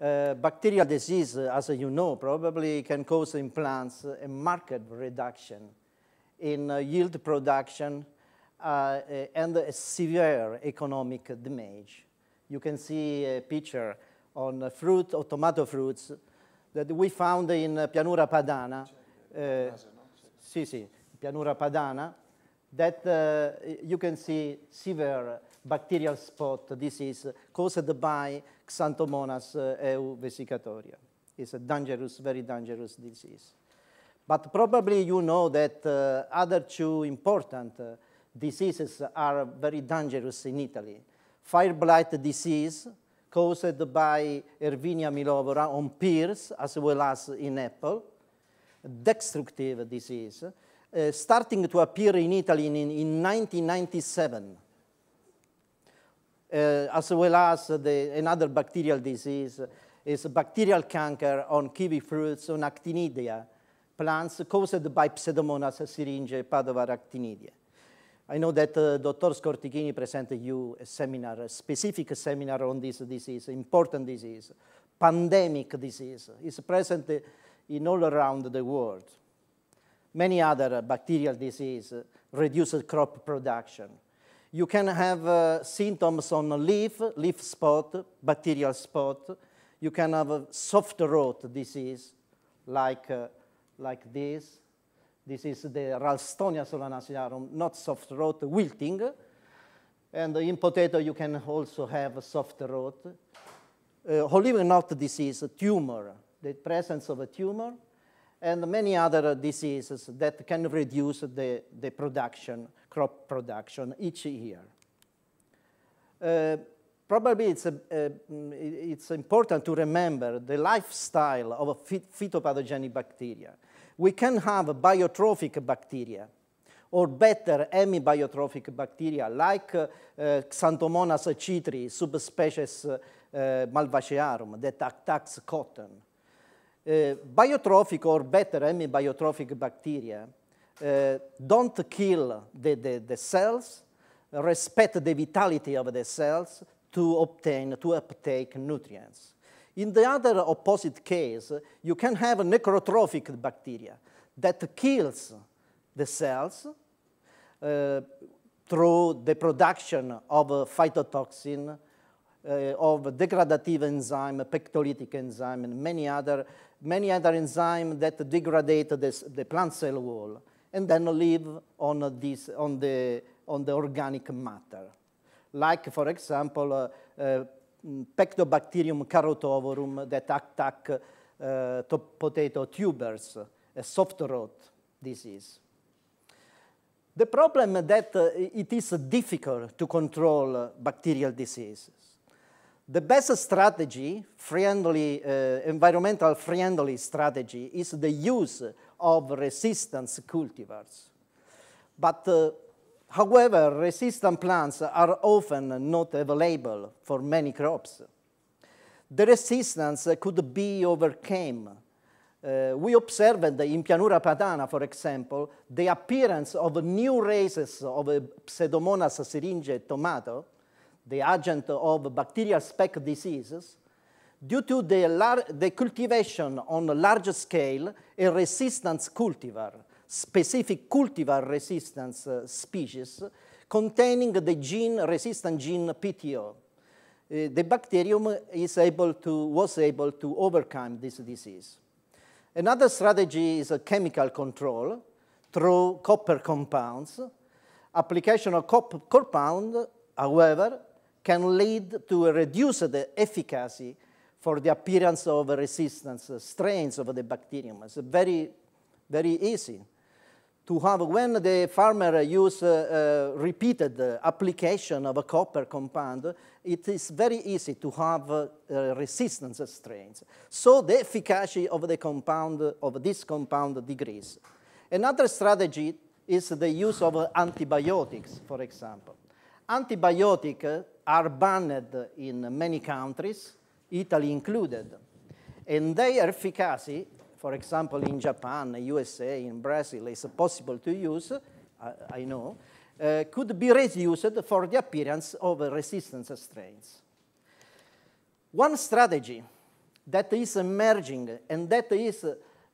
Uh, bacterial disease, as you know, probably can cause in plants a marked reduction in uh, yield production uh, and a severe economic damage. You can see a picture on fruit or tomato fruits that we found in Pianura Padana. Uh, sì, sì, Pianura Padana, that uh, you can see severe bacterial spot disease caused by Xanthomonas euvesicatoria. It's a dangerous, very dangerous disease. But probably you know that uh, other two important uh, diseases are very dangerous in Italy. Fire blight disease caused by Erwinia amylovora on pears as well as in apple. Destructive disease, uh, starting to appear in Italy in, in 1997 uh, as well as the, another bacterial disease is bacterial canker on kiwi fruits on actinidia plants caused by Pseudomonas syringae pathovar actinidia. I know that uh, Dr. Scortichini presented you a seminar, a specific seminar on this disease, important disease, pandemic disease. It's present in all around the world. Many other bacterial diseases reduce crop production. You can have uh, symptoms on leaf, leaf spot, bacterial spot. You can have a soft rot disease like, uh, like this. This is the Ralstonia solanacearum, not soft rot, wilting. And in potato, you can also have soft rot. Uh, whole disease, tumor, the presence of a tumor, and many other diseases that can reduce the, the production crop production each year. Uh, probably it's, a, uh, it's important to remember the lifestyle of phytopathogenic bacteria. We can have biotrophic bacteria, or better, hemibiotrophic bacteria, like uh, uh, Xanthomonas citri, subspecies uh, malvacearum, that attacks cotton. Uh, biotrophic or better hemibiotrophic bacteria uh, don't kill the, the, the, cells, respect the vitality of the cells to obtain, to uptake nutrients. In the other opposite case, you can have a necrotrophic bacteria that kills the cells uh, through the production of phytotoxin, uh, of degradative enzyme, pectolytic enzyme, and many other, many other enzymes that degrade this, the plant cell wall and then live on, this, on, the, on the organic matter. Like, for example, uh, uh, Pectobacterium carotovorum that attack uh, potato tubers, a soft rot disease. The problem that uh, it is difficult to control bacterial diseases. The best strategy, friendly, uh, environmental friendly strategy, is the use of resistance cultivars. But uh, however, resistant plants are often not available for many crops. The resistance could be overcome. Uh, we observed in Pianura Padana, for example, the appearance of new races of Pseudomonas syringae tomato, the agent of bacterial speck diseases, due to the, the, cultivation on a large scale, a resistance cultivar, specific cultivar resistance uh, species containing the gene, resistant gene PTO. Uh, the bacterium is able to, was able to overcome this disease. Another strategy is a chemical control through copper compounds. Application of copper compound, however, can lead to a reduced efficacy for the appearance of resistance strains of the bacterium. It's very, very easy to have, when the farmer use uh, uh, repeated application of a copper compound, it is very easy to have uh, resistance strains. So the efficacy of the compound, of this compound decrease. Another strategy is the use of antibiotics, for example. Antibiotics are banned in many countries, Italy included. And their efficacy, for example, in Japan, USA, in Brazil, is possible to use, I, I know, uh, could be reduced for the appearance of resistance strains. One strategy that is emerging and that is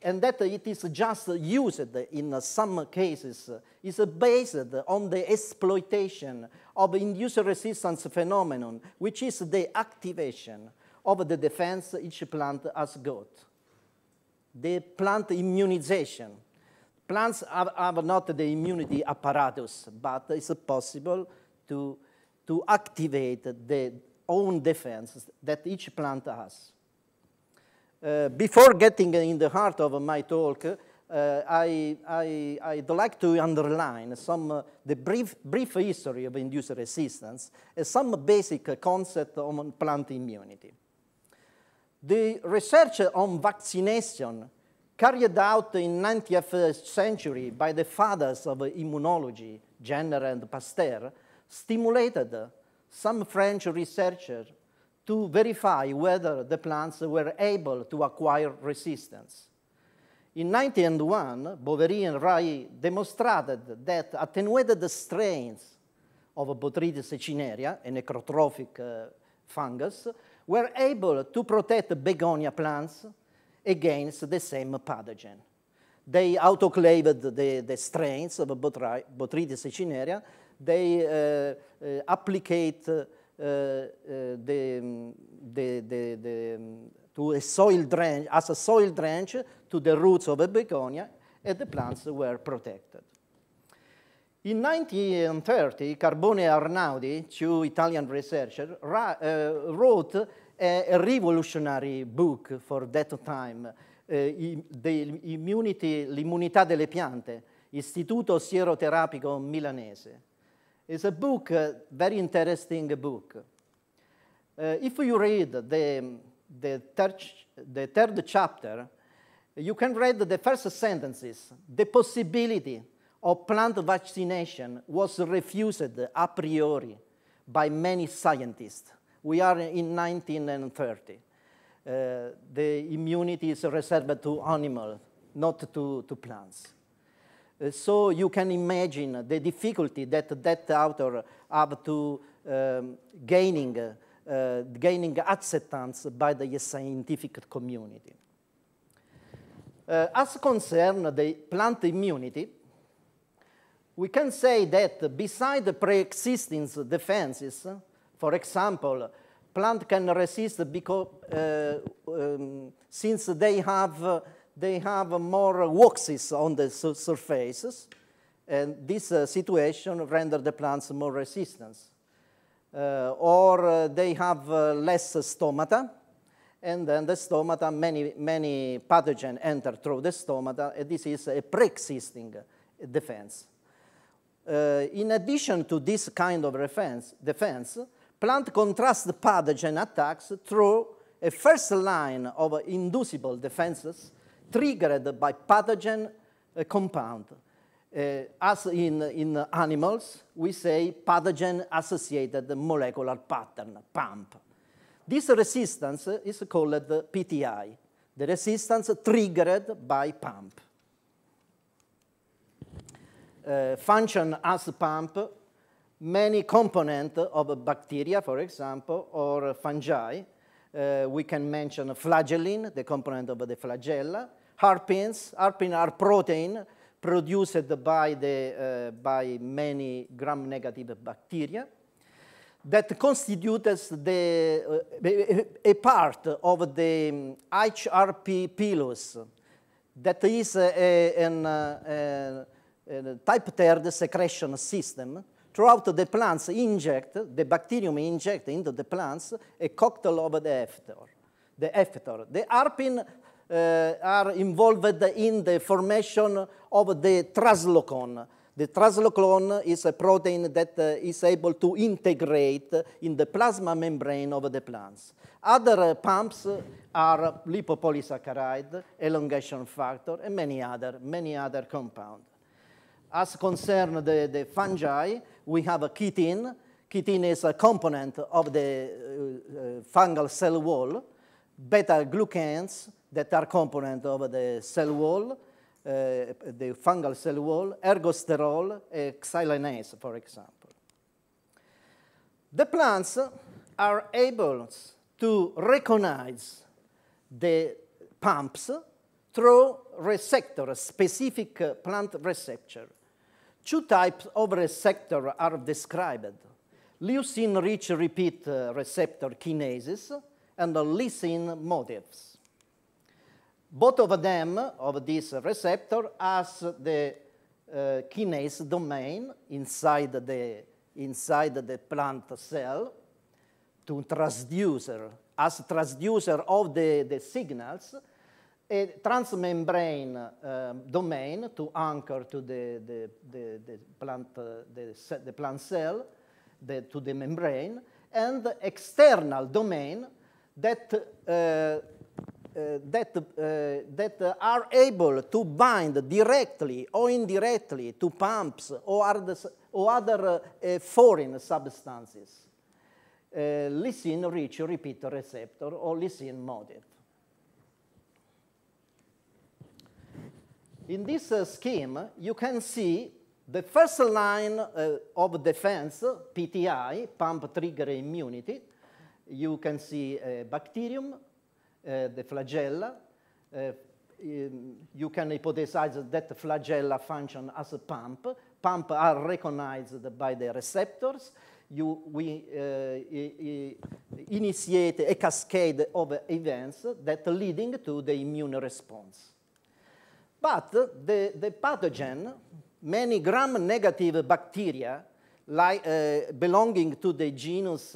and that it is just used in some cases is based on the exploitation of induced resistance phenomenon, which is the activation of the defense each plant has got. The plant immunization. Plants have, not the immunity apparatus, but it's possible to, to activate the own defense that each plant has. Uh, before getting in the heart of my talk, uh, I, I, would like to underline some, uh, the brief, brief history of induced resistance and some basic concept on plant immunity. The research on vaccination carried out in 19th century by the fathers of immunology, Jenner and Pasteur, stimulated some French researchers to verify whether the plants were able to acquire resistance. In 1901, Beauverie and Ray demonstrated that attenuated strains of Botrytis cinerea, a necrotrophic uh, fungus, were able to protect begonia plants against the same pathogen. They autoclaved the, the strains of Botrytis cinerea. They uh, uh, applicate uh, uh, the, the, the, the, to a soil drench, as a soil drench to the roots of a begonia, and the plants were protected. In 1930, Carbone Arnaudi, two Italian researchers, uh, wrote a, revolutionary book for that time, uh, l'immunità delle piante, Istituto Sieroterapico Milanese. It's a book, a very interesting book. Uh, if you read the, the, third, the third chapter, you can read the first sentences. The possibility of plant vaccination was refused a priori by many scientists. We are in 1930. Uh, the immunity is reserved to animals, not to, to plants. Uh, so you can imagine the difficulty that that author have to um, gaining, uh, gaining acceptance by the scientific community. Uh, as concerns the plant immunity, we can say that beside the pre-existing defenses, for example, plant can resist because, uh, um, since they have uh, they have more waxes on the su surfaces, and this uh, situation renders the plants more resistant. Uh, or they have less stomata, and then the stomata, many, many pathogens enter through the stomata, and this is a pre-existing defense. Uh, in addition to this kind of defense, defense plant contrast pathogen attacks through a first line of inducible defenses triggered by pathogen uh, compound. Uh, as in, in animals, we say pathogen-associated molecular pattern, PAMP. This resistance is called the PTI, the resistance triggered by PAMP. Uh, function as PAMP, many components of bacteria, for example, or fungi, uh, we can mention flagellin, the component of the flagella, harpins. Harpin are protein produced by, the, uh, by many gram-negative bacteria that constitutes the, uh, a part of the HRP pilus that is a, an, uh, a type third secretion system throughout the plants inject, the bacterium inject into the plants a cocktail of the effector. The effector. The harpin uh, are involved in the formation of the translocon. The translocon is a protein that uh, is able to integrate in the plasma membrane of the plants. Other uh, PAMPs are lipopolysaccharide, elongation factor, and many other, many other compounds. As concerns the, the fungi, we have a chitin. Chitin is a component of the uh, uh, fungal cell wall. Beta-glucans that are component of the cell wall, Eh, the fungal cell wall, ergosterol, xylanase, for example. The plants are able to recognize the PAMPs through receptor, specific plant receptor. Two types of receptor are described. Leucine-rich repeat receptor kinases and lysine motifs. Both of them, of this receptor, has the uh, kinase domain inside the, inside the plant cell to transducer, as transducer of the, the signals, a transmembrane uh, domain to anchor to the, the, the, the plant, uh, the, the, plant cell, the, to the membrane, and external domain that, uh, that, uh, that are able to bind directly or indirectly to PAMPs or other, or other uh, foreign substances. lysine-rich repeat receptor or lysine motif. In this uh, scheme, you can see the first line uh, of defense, PTI, PAMP trigger immunity. You can see bacterium, uh, the flagella. Uh, you can hypothesize that flagella function as a PAMP. PAMP are recognized by the receptors. You, we uh, initiate a cascade of events that leading to the immune response. But the, the pathogen, many gram-negative bacteria like, uh, belonging to the genus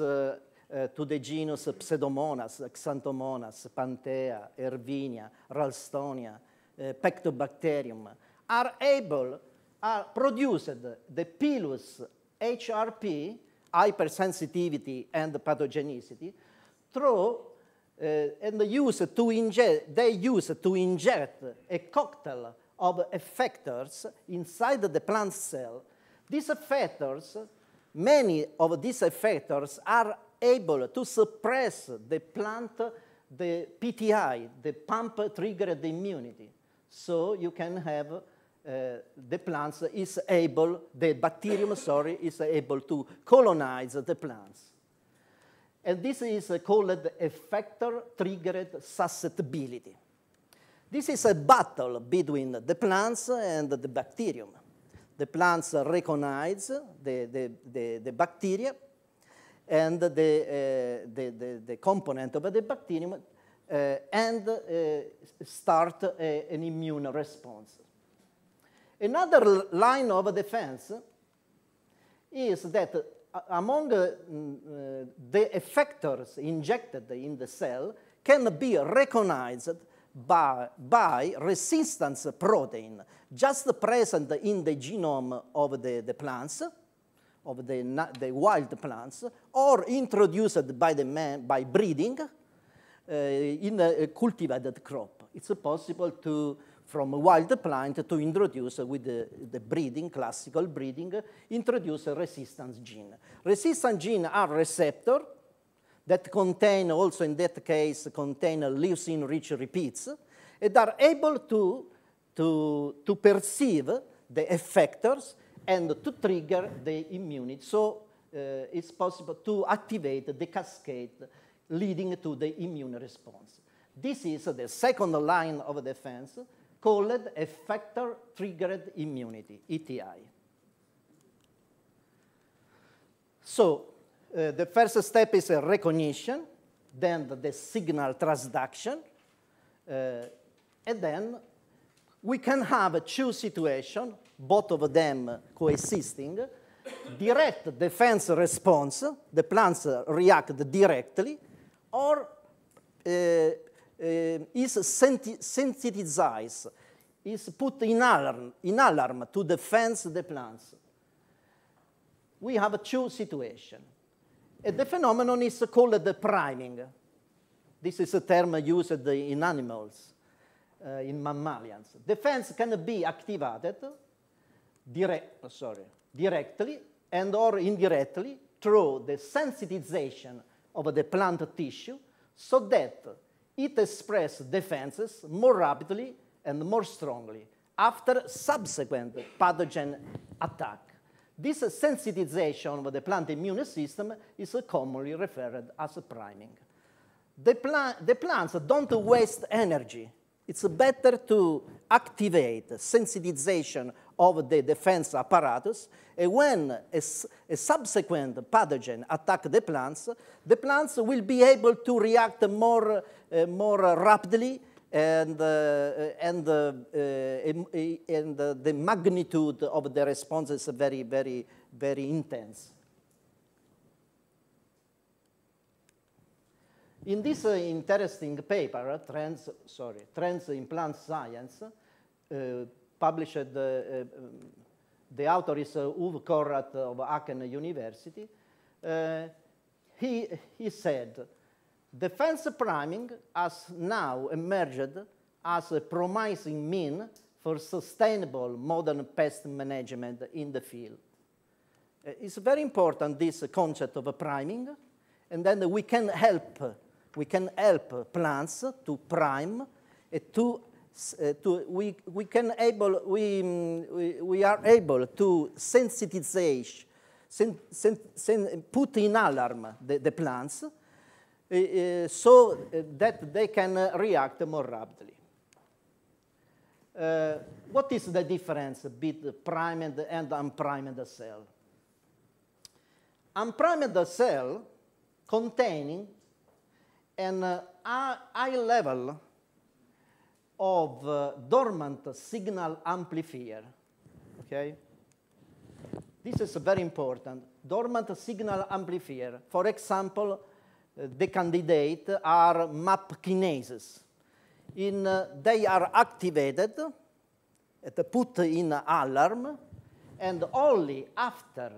uh, to the genus Pseudomonas, Xanthomonas, Pantoea, Erwinia, Ralstonia, uh, Pectobacterium, are able, are produced the pilus HRP, hypersensitivity and pathogenicity, through uh, and use to inject, they use to inject a cocktail of effectors inside the plant cell. These effectors, many of these effectors are able to suppress the plant, the PTI, the PAMP triggered immunity. So you can have uh, the plants is able, the bacterium, sorry, is able to colonize the plants. And this is called effector-triggered susceptibility. This is a battle between the plants and the bacterium. The plants recognize the, the, the, the bacteria and the, uh, the, the, the, component of the bacterium uh, and uh, start a, an immune response. Another line of defense is that among uh, the effectors injected in the cell can be recognized by, by resistance protein just present in the genome of the, the plants, of the, the wild plants, or introduced by the man by breeding uh, in a cultivated crop. It's possible to from a wild plant to introduce with the, the, breeding, classical breeding, introduce a resistance gene. Resistance gene are receptor that contain also in that case contain leucine-rich repeats and are able to, to, to perceive the effectors and to trigger the immunity. So uh, it's possible to activate the cascade leading to the immune response. This is the second line of defense called effector triggered immunity, ETI. So uh, the first step is a recognition, then the signal transduction, uh, and then we can have two situations, both of them coexisting, direct defense response, the plants react directly, or uh, uh, is sensitized, is put in alarm, in alarm to defend the plants. We have two situations. The phenomenon is called the priming. This is a term used in animals, uh, in mammalians. Defense can be activated direct, oh, sorry, directly and or indirectly through the sensitization of the plant tissue so that it expresses defenses more rapidly and more strongly after subsequent pathogen attack. This sensitization of the plant immune system is commonly referred as priming. the, pla the plants don't waste energy. It's better to activate sensitization of the defense apparatus, and when a, a, subsequent pathogen attack the plants, the plants will be able to react more, uh, more rapidly and, uh, and, uh, and the magnitude of the response is very, very, very intense. In this uh, interesting paper, Trends, sorry, Trends in Plant Science, uh, published, uh, um, the author is Uwe Conrath of Aachen University, he, he said, defense priming has now emerged as a promising mean for sustainable modern pest management in the field. It's very important, this concept of priming, and then we can help we can help plants to prime, to, to we, we, can able, we, we, we are able to sensitize, sen, sen, sen, put in alarm the, the plants uh, uh, so that they can react more rapidly. Uh, what is the difference between primed and unprimed the cell? Unprimed the cell containing an uh, high level of uh, dormant signal amplifier, okay? This is very important. Dormant signal amplifier. For example, uh, the candidate are MAP kinases. In, uh, they are activated, put in alarm, and only after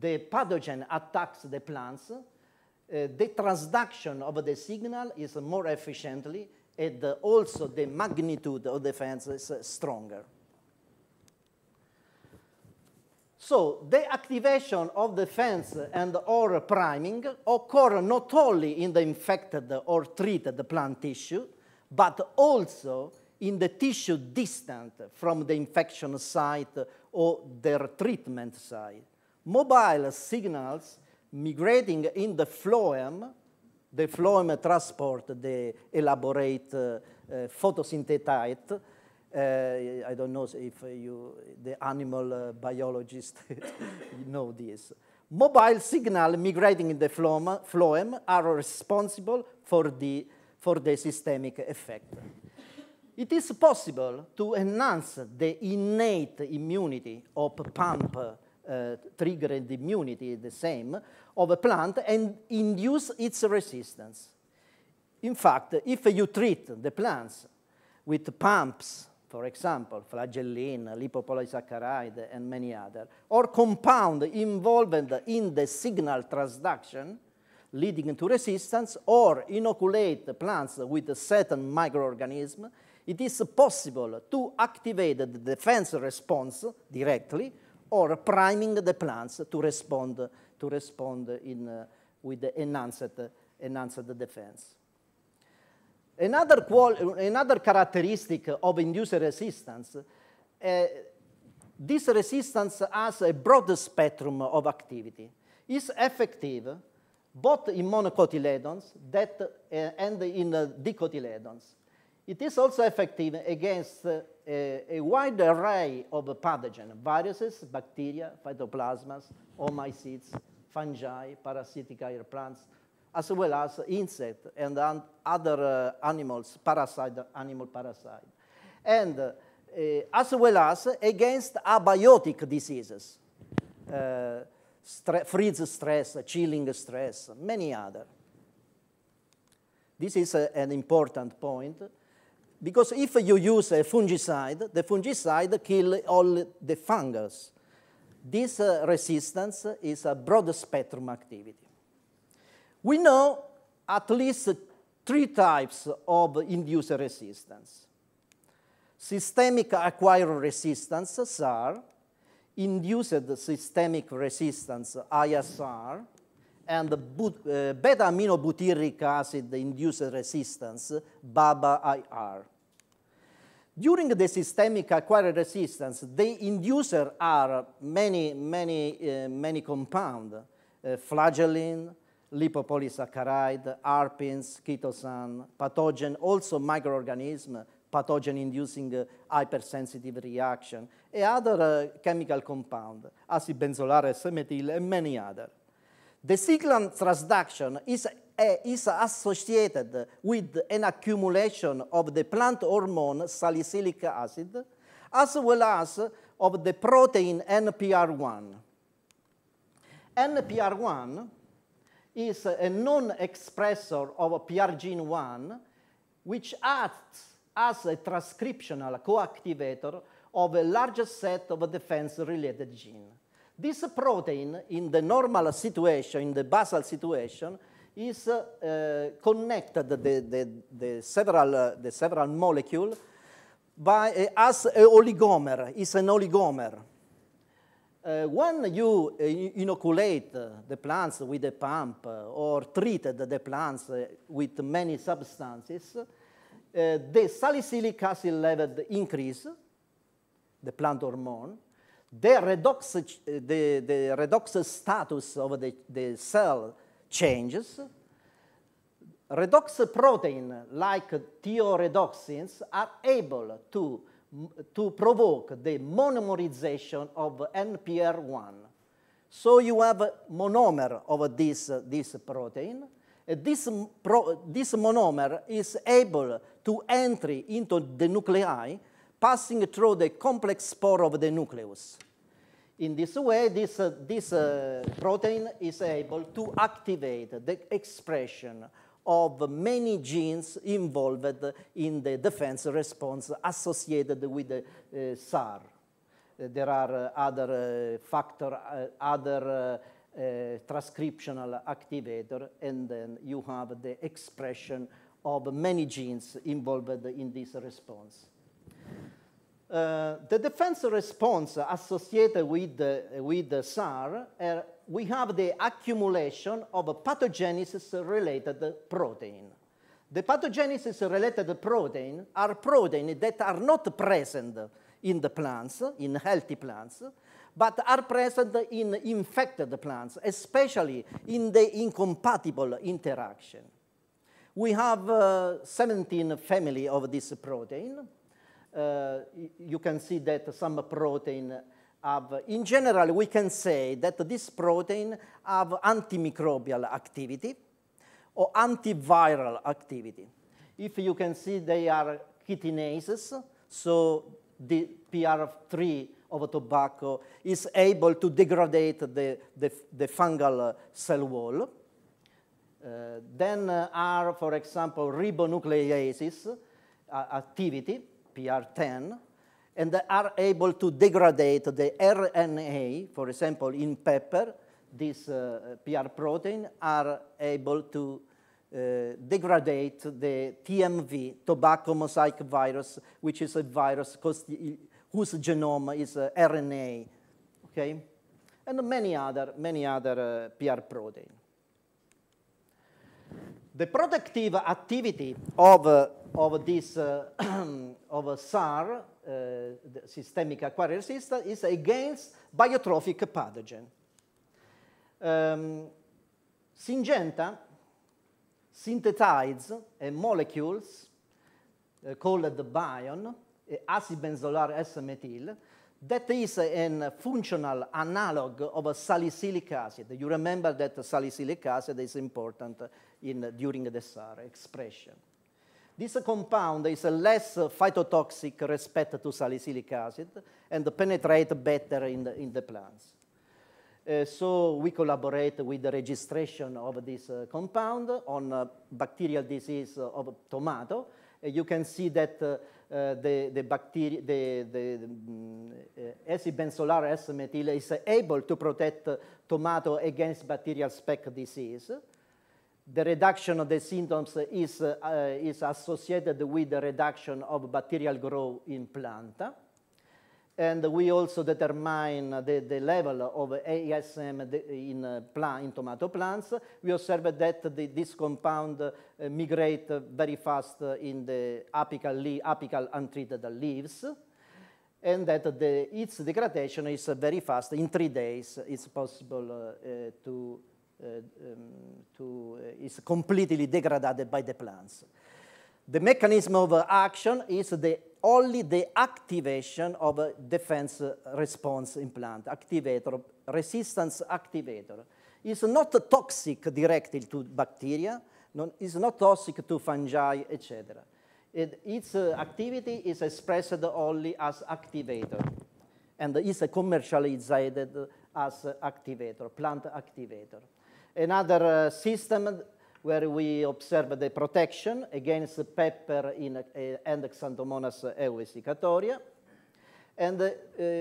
the pathogen attacks the plants, uh, the transduction of the signal is more efficiently and also the magnitude of the fence is stronger. So the activation of the fence and or priming occur not only in the infected or treated plant tissue, but also in the tissue distant from the infection site or their treatment site. Mobile signals migrating in the phloem, the phloem transport the elaborate uh, uh, I don't know if you, the animal uh, biologist, know this. Mobile signal migrating in the phloem, phloem are responsible for the, for the systemic effect. It is possible to enhance the innate immunity of PAMP uh, triggered immunity, the same, of a plant and induce its resistance. In fact, if you treat the plants with PAMPs, for example, flagellin, lipopolysaccharide, and many other, or compound involved in the signal transduction, leading to resistance, or inoculate plants with a certain microorganism, it is possible to activate the defense response directly or priming the plants to respond, to respond in, uh, with the enhanced, enhanced defense. Another, another characteristic of induced resistance, uh, this resistance has a broad spectrum of activity. It's effective both in monocotyledons that, uh, and in uh, dicotyledons. It is also effective against uh, a, a, wide array of pathogens, viruses, bacteria, phytoplasmas, oomycetes, fungi, parasitic air plants, as well as insects and other uh, animals, parasite, animal parasite. And uh, as well as against abiotic diseases, uh, stre freeze stress, chilling stress, many other. This is a, an important point because if you use a fungicide, the fungicide kill all the fungus. This uh, resistance is a broad spectrum activity. We know at least three types of induced resistance. Systemic acquired resistance, SAR, induced systemic resistance, ISR, and uh, beta-aminobutyric acid-induced resistance, BABA-IR. During the systemic acquired resistance, the inducer are many, many, uh, many compounds, uh, flagellin, lipopolysaccharide, arpins, chitosan, pathogen, also microorganism, pathogen-inducing uh, hypersensitive reaction, and other uh, chemical compound, acibenzolar S-methyl, and many other. The signal transduction is, uh, is associated with an accumulation of the plant hormone salicylic acid, as well as of the protein NPR1. NPR1 is a non-expressor of PR gene 1, which acts as a transcriptional co-activator of a large set of defense-related genes. This protein, in the normal situation, in the basal situation, is uh, connected, the, the, the several, uh, the several molecule, by, uh, as an oligomer, is an oligomer. Uh, when you uh, inoculate the plants with a PAMP uh, or treated the plants with many substances, the salicylic acid level increase, the plant hormone, the redox, the, the redox status of the, the cell changes. Redox protein, like thioredoxins, are able to to provoke the monomerization of NPR1. So you have a monomer of this, this protein. this, pro, this monomer is able to enter into the nuclei, passing through the complex spore of the nucleus. In this way, this, uh, this uh, protein is able to activate the expression of many genes involved in the defense response associated with the uh, SAR. Uh, there are uh, other uh, factor, other transcriptional activator, and then you have the expression of many genes involved in this response. Uh, the defense response associated with the, with the SAR, uh, we have the accumulation of pathogenesis-related protein. The pathogenesis-related protein are proteins that are not present in the plants, in healthy plants, but are present in infected plants, especially in the incompatible interaction. We have uh, 17 family of this protein, uh, you can see that some protein have, in general, we can say that this protein have antimicrobial activity or antiviral activity. If you can see they are chitinases, so the PR3 of tobacco is able to degrade the, the, the fungal cell wall. Uh, then uh, are, for example, ribonucleases uh, activity, PR10, and are able to degrade the RNA, for example, in pepper, this uh, PR protein are able to uh, degrade the TMV, tobacco mosaic virus, which is a virus whose genome is uh, RNA, okay? And many other, many other uh, PR protein. The protective activity of, uh, of this uh, of SAR, uh, the systemic acquired resistance, is against biotrophic pathogen. Um, Syngenta synthesizes a molecules uh, called the Bion, acid benzolar S-methyl, that is a functional analog of salicylic acid. You remember that salicylic acid is important in, during the SAR expression. This compound is less phytotoxic respect to salicylic acid and penetrate better in the, in the plants. Uh, so we collaborate with the registration of this uh, compound on uh, bacterial disease of tomato. you can see that uh, uh, the, the, bacteria, the, the um, acibenzolar S-methyl is able to protect tomato against bacterial speck disease. The reduction of the symptoms is, uh, is associated with the reduction of bacterial growth in plant. And we also determine the, the level of ASM in, uh, plant, in tomato plants. We observe that the, this compound uh, migrate very fast in the apical, apical untreated leaves and that the, its degradation is very fast. In three days, it's possible uh, to um, to, is completely degraded by the plants. The mechanism of action is the, only the activation of a defense response implant, activator, resistance activator. It's not toxic directly to bacteria, non, it's not toxic to fungi, etc. It, its uh, activity is expressed only as activator and is commercialized as activator, plant activator. Another uh, system where we observe the protection against pepper in uh, and Xanthomonas. And uh,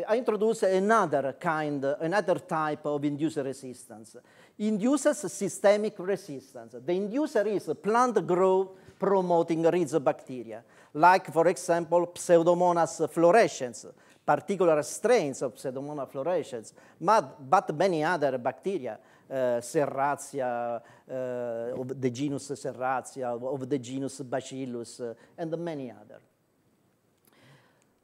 I introduce another kind, another type of inducer resistance. Induces systemic resistance. The inducer is plant growth promoting rhizobacteria, like, for example, Pseudomonas fluorescens, particular strains of Pseudomonas fluorescens, but, but many other bacteria, uh, Serratia, uh, of the genus Serratia, of the genus Bacillus, uh, and many others.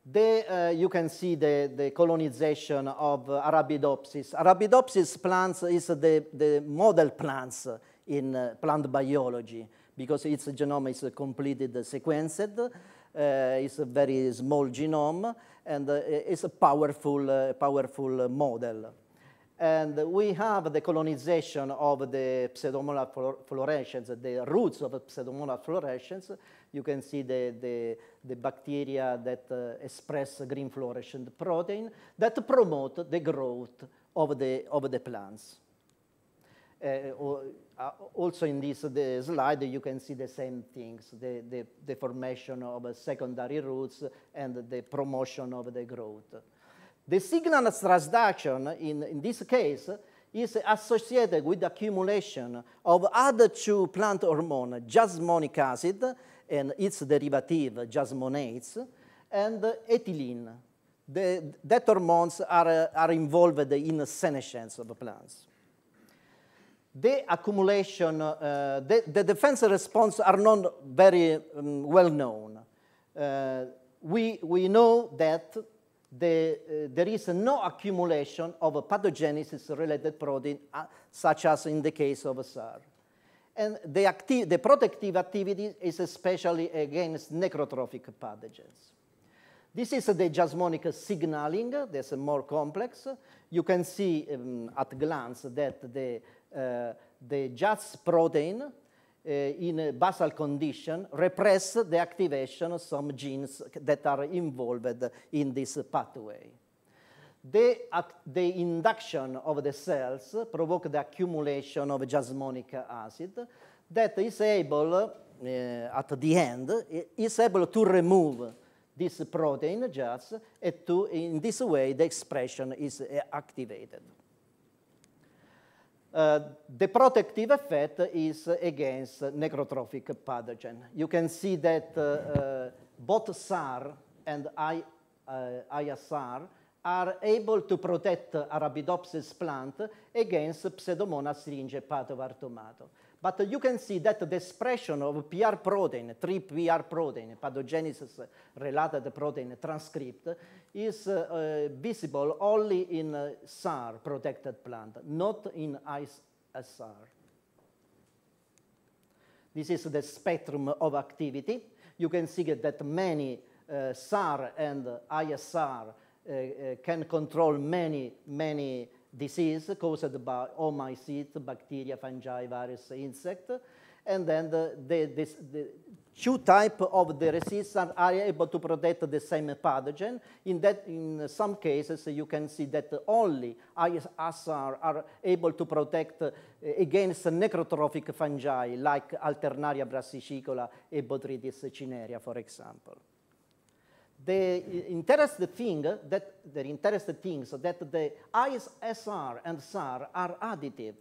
The, uh, you can see the, the colonization of Arabidopsis. Arabidopsis plants is the, the model plants in plant biology because its genome is completed sequenced. Uh, it's a very small genome and uh, it's a powerful, uh, powerful model. And we have the colonization of the Pseudomonas fluorescens, the roots of Pseudomonas fluorescens. You can see the, the, the bacteria that uh, express green fluorescent protein that promote the growth of the, of the plants. Uh, uh, also in this slide, you can see the same things, the, the, the formation of secondary roots and the promotion of the growth. The signal transduction, in, in this case, is associated with the accumulation of other two plant hormones, jasmonic acid and its derivative, jasmonates, and ethylene. The, that hormones are, are involved in senescence of plants the accumulation, uh, the, the, defense response are not very um, well known. Uh, we, we know that the, uh, there is no accumulation of a pathogenesis-related protein, uh, such as in the case of SAR. And the, the protective activity is especially against necrotrophic pathogens. This is the jasmonic signaling, that's more complex. You can see um, at glance that the uh, the JAZ protein uh, in basal condition repress the activation of some genes that are involved in this pathway. The, the, induction of the cells provoke the accumulation of jasmonic acid that is able, uh, at the end, is able to remove this protein JAZ, and to, in this way the expression is activated. Uh, the protective effect is against necrotrophic pathogen. You can see that uh, uh, both SAR and I, ISR are able to protect Arabidopsis plant against Pseudomonas syringae pathovar tomato. But you can see that the expression of PR protein, 3PR protein, pathogenesis-related protein transcript, is uh, visible only in uh, SAR protected plant, not in ISR. This is the spectrum of activity. You can see that many uh, SAR and ISR uh, uh, can control many, many disease caused by oomycetes, bacteria, fungi, virus, insect. And then the, the, this, the two type of the resistance are able to protect the same pathogen. In, that, in some cases, you can see that only ISR are able to protect uh, against necrotrophic fungi like Alternaria brassicicola and Botrytis cinerea, for example the interesting thing that the interesting things that the ISR and SAR are additive.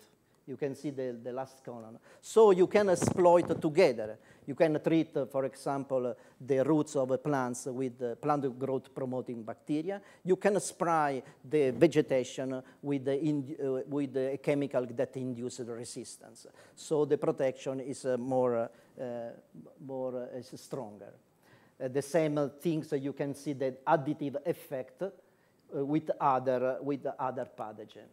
You can see the, the last column. So you can exploit together. You can treat, uh, for example, uh, the roots of plants with uh, plant growth promoting bacteria. You can spray the vegetation with, the uh, with a chemical that induces resistance. So the protection is uh, more, uh, more is stronger. Uh, the same things you can see the additive effect uh, with other, with other pathogen.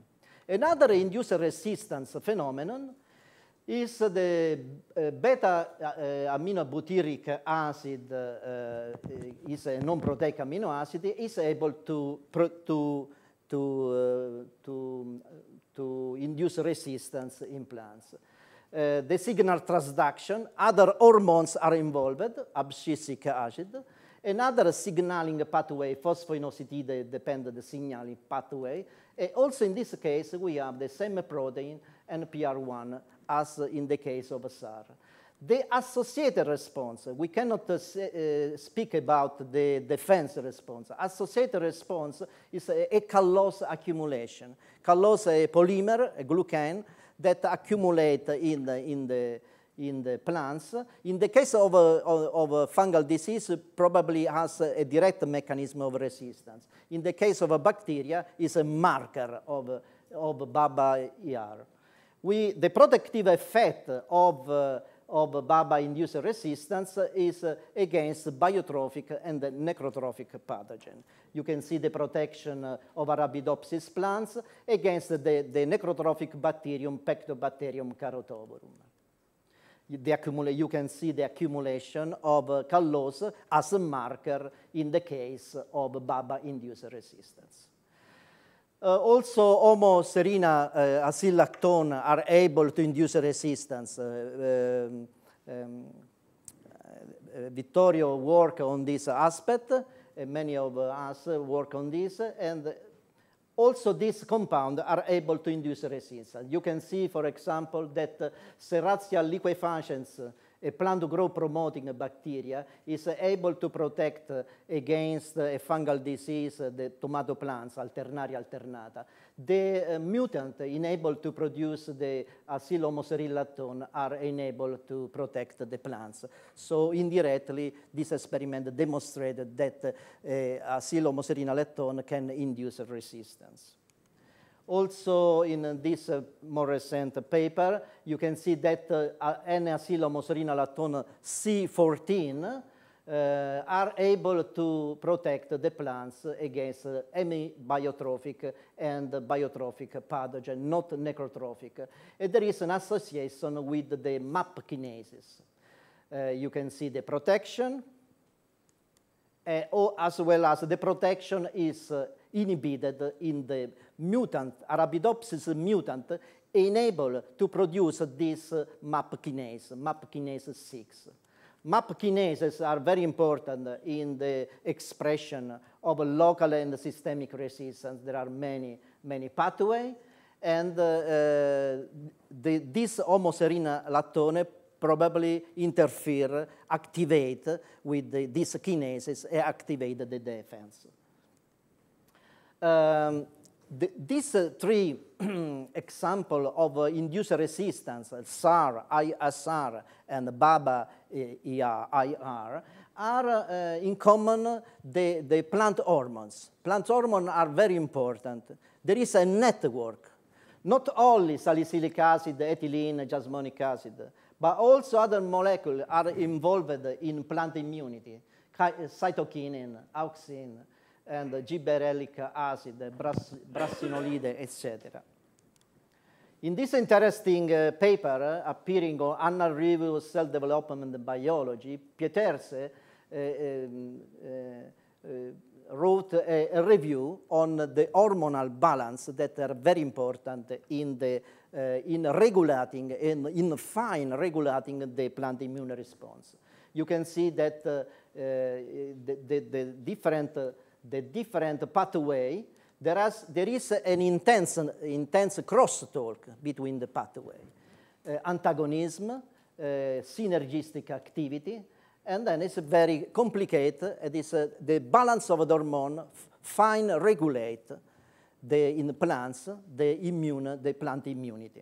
Another induced resistance phenomenon is the uh, beta uh, aminobutyric acid uh, is a non-proteic amino acid is able to to to to to induce resistance in plants. Uh, the signal transduction, other hormones are involved, abscisic acid, another signaling pathway, phosphoinositide dependent signaling pathway. And also in this case, we have the same protein, NPR1, as in the case of SAR. The associated response, we cannot uh, uh, speak about the defense response. Associated response is a, a callose accumulation. Callose a polymer, a glucan, that accumulate in the, in the, in the plants. In the case of, a, of, a fungal disease, probably has a, a, direct mechanism of resistance. In the case of a bacteria, is a marker of, of BABA-IR. We, the protective effect of, uh, of BABA-induced resistance is uh, against biotrophic and necrotrophic pathogen. You can see the protection uh, of Arabidopsis plants against the, the necrotrophic bacterium, Pectobacterium carotovorum. The you can see the accumulation of uh, callose as a marker in the case of BABA-induced resistance. Uh, also, Homo serina uh, acylactone are able to induce resistance. Uh, um, um, uh, Vittorio work on this aspect, many of us work on this, and also these compounds are able to induce resistance. You can see, for example, that uh, Serratia a plant growth promoting bacteria is able to protect against a fungal disease, the tomato plants, Alternaria alternata. The uh, mutant enabled to produce the acylhomocerylactone are enabled to protect the plants. So indirectly, this experiment demonstrated that uh, can induce resistance. Also, in this uh, more recent paper, you can see that uh, N-acylhomocerina C14 uh, are able to protect the plants against uh, hemibiotrophic and biotrophic pathogen, not necrotrophic. And there is an association with the MAP kinases. Uh, you can see the protection, uh, as well as the protection is inhibited in the mutant, Arabidopsis mutant, enable to produce this MAP kinase, MAP kinase 6. MAP kinases are very important in the expression of local and systemic resistance. There are many, many pathways, and uh, the, this homoserina lactone probably interfere, activate with the, these kinases and activate the defense. Um, the, these uh, three example of uh, induced resistance, SAR, ISR, and BABA IR, IR are uh, in common the, the plant hormones. Plant hormones are very important. There is a network, not only salicylic acid, ethylene, jasmonic acid, but also other molecules are involved in plant immunity, cytokinin, auxin, and gibberellic acid, brassinolide, etc. In this interesting uh, paper uh, appearing on Annal Review of Cell Development Biology, Pieterse uh, um, uh, uh, wrote a, a, review on the hormonal balance that are very important in, the, uh, in regulating, in, in fine regulating the plant immune response. You can see that the, the, the, different the different pathway, there is, there is an intense, intense crosstalk between the pathway. Uh, antagonism, uh, synergistic activity, and then it's very complicated. It is uh, the balance of the hormone fine regulate the, in plants the immune, the plant immunity.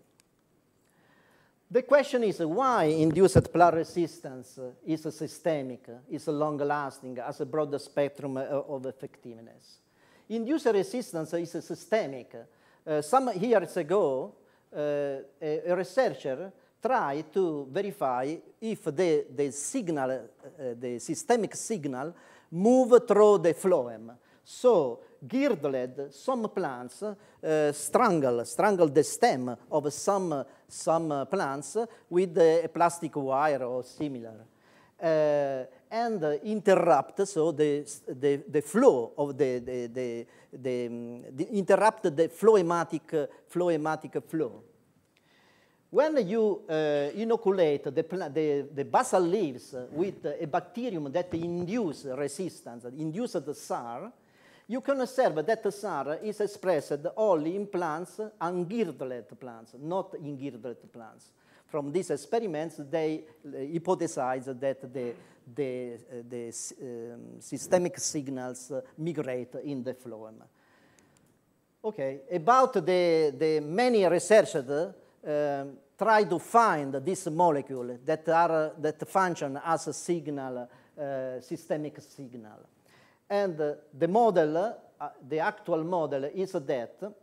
The question is why induced plant resistance is systemic, is long-lasting, has a broad spectrum uh, of effectiveness. Induced resistance is systemic. Uh, some years ago, uh, a, a, researcher tried to verify if the, the signal, uh, the systemic signal move through the phloem. So girdled some plants, uh, strangle, strangle the stem of some, some plants with a plastic wire or similar. Uh, and uh, interrupt so the, the, the flow of the, the, the, the, um, the interrupt the phloematic, uh, phloematic flow. When you uh, inoculate the, the, the, basal leaves with a bacterium that induces resistance, induces the SAR, you can observe that SAR is expressed only in plants, ungirdled plants, not in girdled plants. From these experiments, they uh, hypothesize that the, the, uh, the um, systemic signals uh, migrate in the phloem. Okay, about the, the many researchers um, try to find this molecule that, are, that function as a signal, uh, systemic signal. And the model, uh, the actual model is that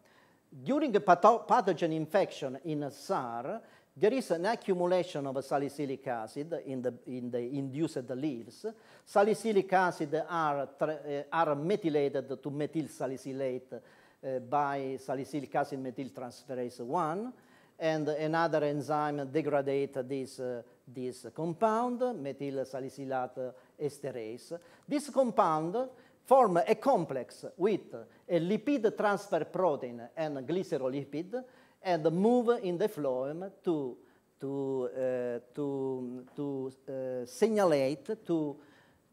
during a pathogen infection in SAR, there is an accumulation of salicylic acid in the, in the induced leaves. Salicylic acid are, uh, are methylated to methyl salicylate uh, by salicylic acid methyltransferase 1 and another enzyme degrade this, uh, this compound, methyl salicylate esterase. This compound form a complex with a lipid transfer protein and glycerolipid and move in the phloem to, to, uh, to, to uh, signalate, to,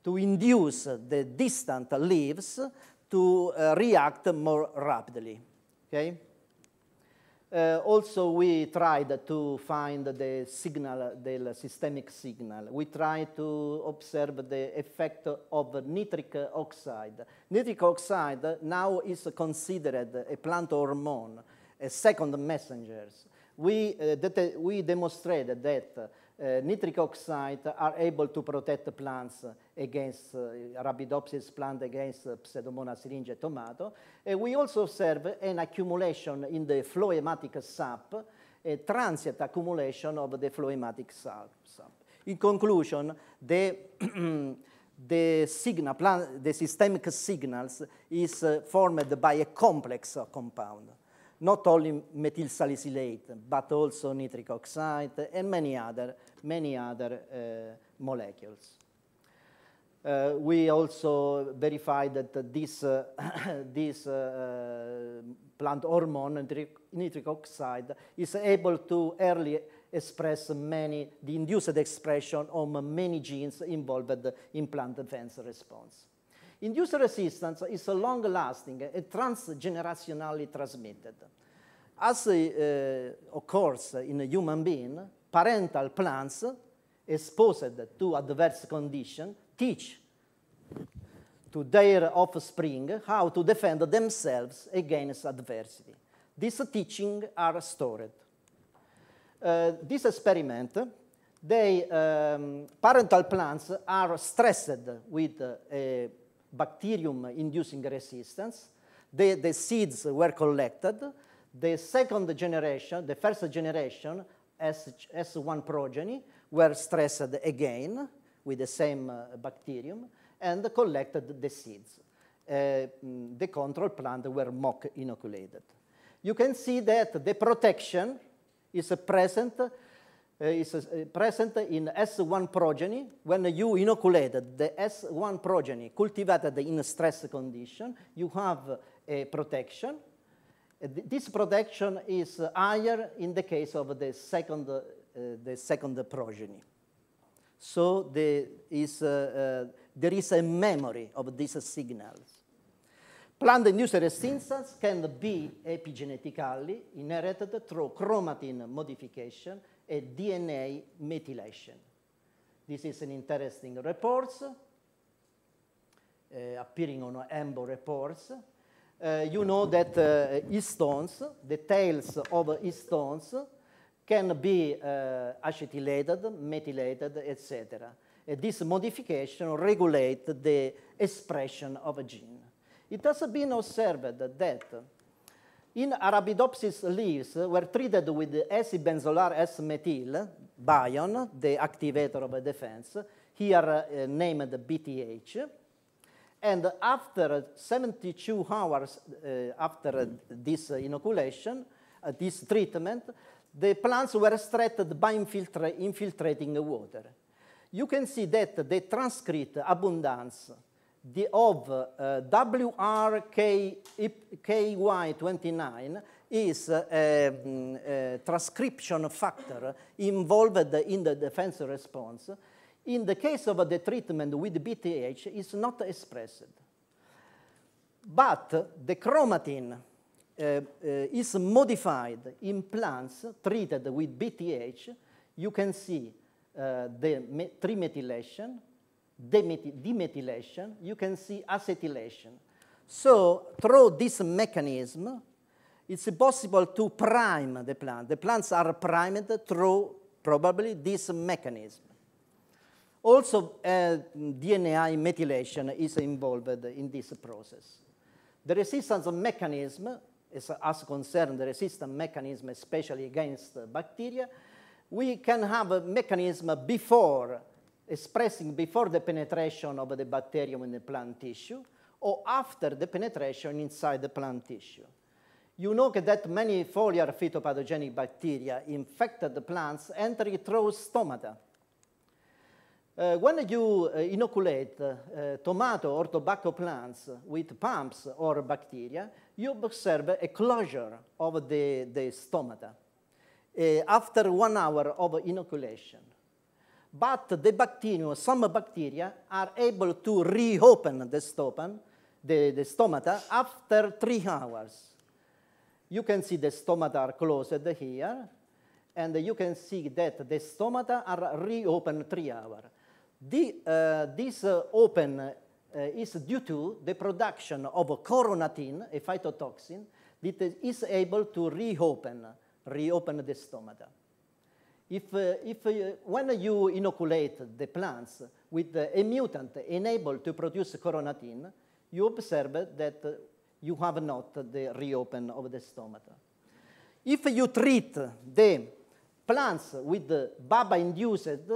to induce the distant leaves to uh, react more rapidly. Okay? Uh, also, we tried to find the signal, the systemic signal. We tried to observe the effect of nitric oxide. Nitric oxide now is considered a plant hormone, a second messenger. We, uh, we demonstrated that nitric oxide are able to protect plants against uh, Arabidopsis plant against uh, Pseudomonas syringae tomato. And we also observe an accumulation in the phloematic sap, a transient accumulation of the phloematic sap. In conclusion, the the, signal, the systemic signals is uh, formed by a complex compound not only methyl salicylate, but also nitric oxide and many other, many other uh, molecules. Uh, we also verified that this, uh, this uh, plant hormone, nitric, nitric, oxide, is able to early express many, the induced expression of many genes involved in plant defense response. Induced resistance is long-lasting and transgenerationally transmitted. As uh, occurs in a human being, parental plants exposed to adverse conditions teach to their offspring how to defend themselves against adversity. These teachings are stored. Uh, this experiment they, um, parental plants are stressed with a bacterium-inducing resistance. The, the, seeds were collected. The second generation, the first generation, S, S1 progeny, were stressed again with the same uh, bacterium and collected the seeds. Uh, mm, the control plant were mock inoculated. You can see that the protection is present is uh, present in S1 progeny when you inoculated the S1 progeny cultivated in a stress condition, you have a protection. Uh, this protection is higher in the case of the second, uh, the second progeny. So there is, uh, there is a memory of these signals. Plant-induced resistance can be epigenetically inherited through chromatin modification and DNA methylation. This is an interesting report uh, appearing on EMBO reports. Uh, you know that uh, histones, the tails of histones, can be acetylated, methylated, etc. this modification regulates the expression of a gene. It has been observed that in Arabidopsis leaves were treated with acibenzolar S-methyl, Bion, the activator of defense, here uh, named BTH, And after 72 hours uh, after this inoculation, uh, this treatment, the plants were stressed by infiltra infiltrating water. You can see that the transcript abundance the, of uh, WRKY29 is a, a, transcription factor involved in the defense response. In the case of the treatment with BTH, is not expressed. But the chromatin uh, uh, is modified in plants treated with BTH. You can see uh, the trimethylation, demethylation, you can see acetylation. So through this mechanism, it's possible to prime the plant. The plants are primed through probably this mechanism. Also, uh, DNA methylation is involved in this process. The resistance mechanism is as concerned the resistance mechanism, especially against bacteria. We can have a mechanism before expressing before the penetration of the bacterium in the plant tissue or after the penetration inside the plant tissue. You know that many foliar phytopathogenic bacteria infected the plants entering through stomata. Uh, when you uh, inoculate uh, tomato or tobacco plants with PAMPs or bacteria, you observe a closure of the, the stomata uh, after one hour of inoculation. But the bacterium, some bacteria are able to reopen the, the, the stomata after three hours. You can see the stomata are closed here, and you can see that the stomata are reopened three hours. The, uh, this uh, open uh, is due to the production of coronatine, a phytotoxin, that is able to reopen, reopen the stomata. If, uh, if uh, when you inoculate the plants with a mutant enabled to produce coronatine, you observe that you have not the reopen of the stomata. If you treat the plants with BABA-induced,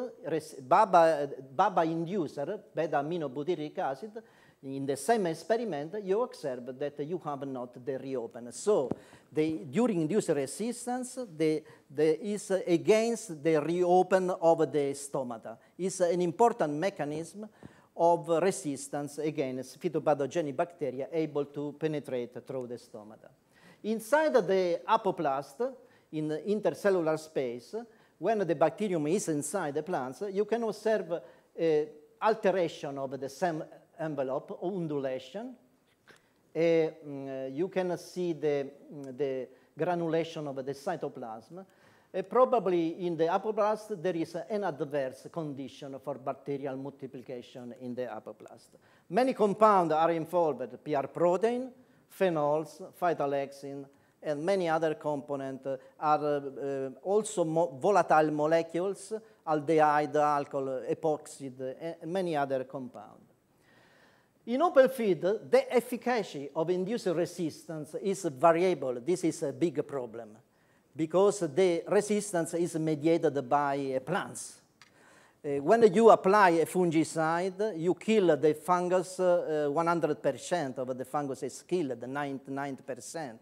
BABA, BABA inducer, beta-aminobutyric acid, in the same experiment, you observe that you have not the reopen. So the, during induced resistance, the, the is against the reopen of the stomata. It's an important mechanism of resistance against phytopathogenic bacteria able to penetrate through the stomata. Inside the apoplast, in the intercellular space, when the bacterium is inside the plants, you can observe uh, alteration of the same envelope, undulation. Uh, mm, you can see the, the granulation of the cytoplasm. Uh, probably in the apoplast, there is an adverse condition for bacterial multiplication in the apoplast. Many compounds are involved, PR protein, phenols, phytoalexin, and many other components are uh, also mo volatile molecules, aldehyde, alcohol, epoxide, and many other compounds. In open feed, the efficacy of induced resistance is variable. This is a big problem because the resistance is mediated by plants. Uh, when you apply a fungicide, you kill the fungus, 100% uh, of the fungus is killed, 99%.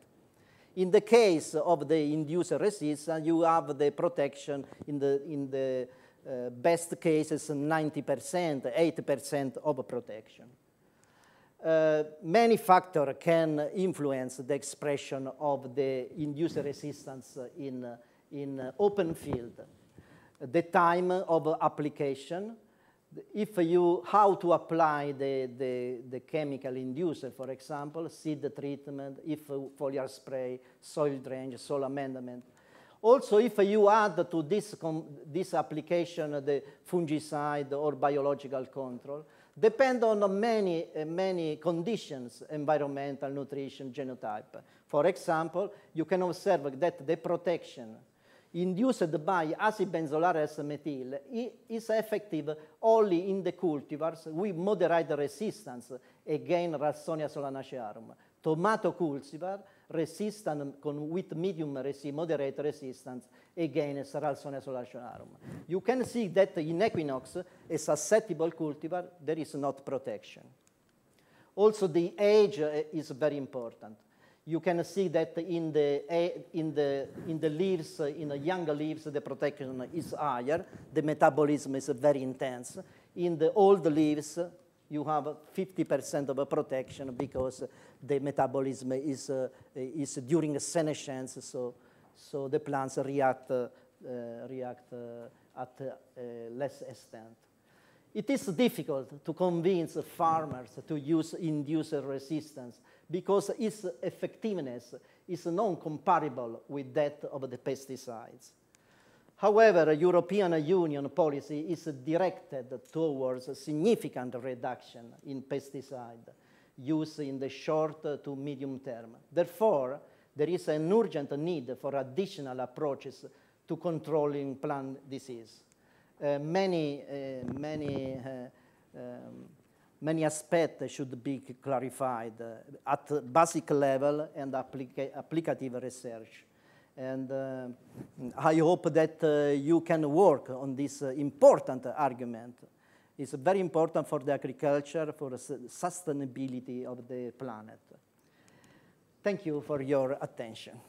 In the case of the induced resistance, you have the protection in the, in the uh, best cases 90%, 80% of protection. Uh, many factors can influence the expression of the induced resistance in, in open field. The time of application, if you, how to apply the, the, the chemical inducer, for example, seed treatment, if foliar spray, soil drainage, soil amendment. Also, if you add to this, this application the fungicide or biological control, depend on many, uh, many conditions, environmental, nutrition, genotype. For example, you can observe that the protection induced by acibenzolar S-methyl is effective only in the cultivars with moderate resistance against Ralstonia solanacearum. Tomato cultivar resistant con, with medium resi moderate resistance against Ralstonia solanacearum. You can see that in equinox, a susceptible cultivar, there is not protection. Also, the age uh, is very important. You can see that in the, in the, in the leaves, uh, in the younger leaves, the protection is higher. The metabolism is very intense. In the old leaves, you have 50% of a protection because the metabolism is, uh, is during senescence, so, so the plants react, uh, react uh, at uh, less extent. It is difficult to convince farmers to use induced resistance because its effectiveness is non-comparable with that of the pesticides. However, European Union policy is directed towards a significant reduction in pesticide use in the short to medium term. Therefore, there is an urgent need for additional approaches to controlling plant disease. Uh, many, uh, many, uh, um, many aspects should be clarified uh, at basic level and applica applicative research. And uh, I hope that uh, you can work on this uh, important argument. It's very important for the agriculture, for the sustainability of the planet. Thank you for your attention.